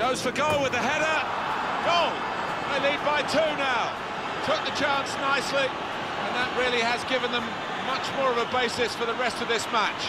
Goes for goal with the header. Goal! They lead by two now. Took the chance nicely, and that really has given them much more of a basis for the rest of this match.